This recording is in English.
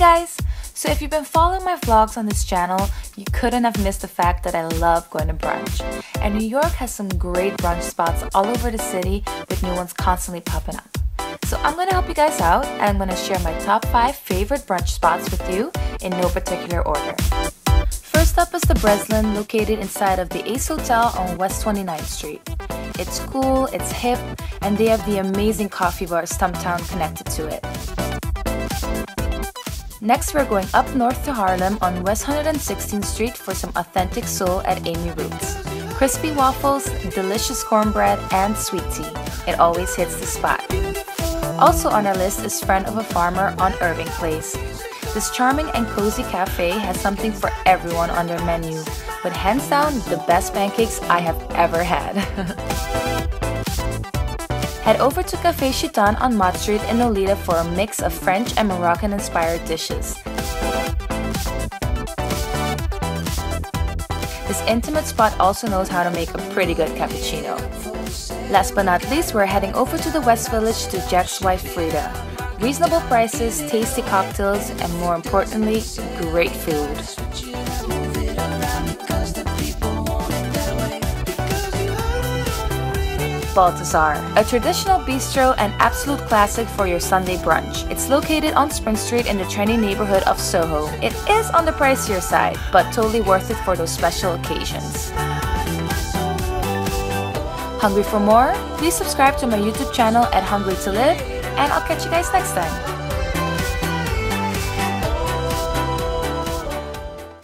guys! So if you've been following my vlogs on this channel, you couldn't have missed the fact that I love going to brunch. And New York has some great brunch spots all over the city with new ones constantly popping up. So I'm going to help you guys out and I'm going to share my top 5 favorite brunch spots with you in no particular order. First up is the Breslin located inside of the Ace Hotel on West 29th Street. It's cool, it's hip, and they have the amazing coffee bar Stumptown connected to it. Next, we're going up north to Harlem on West 116th Street for some authentic soul at Amy Ruth's. Crispy waffles, delicious cornbread, and sweet tea. It always hits the spot. Also on our list is Friend of a Farmer on Irving Place. This charming and cozy cafe has something for everyone on their menu, with hands down the best pancakes I have ever had. Head over to Cafe Gitane on Mott Street in Nolita for a mix of French and Moroccan inspired dishes. This intimate spot also knows how to make a pretty good cappuccino. Last but not least, we're heading over to the West Village to Jack's Wife Freda. Reasonable prices, tasty cocktails, and more importantly, great food. Balthazar, a traditional bistro and absolute classic for your Sunday brunch. It's located on Spring Street in the trendy neighborhood of Soho. It is on the pricier side, but totally worth it for those special occasions. Hungry for more? Please subscribe to my YouTube channel at Hungry to Live, and I'll catch you guys next time.